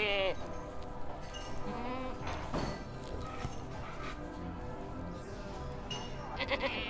え、うん。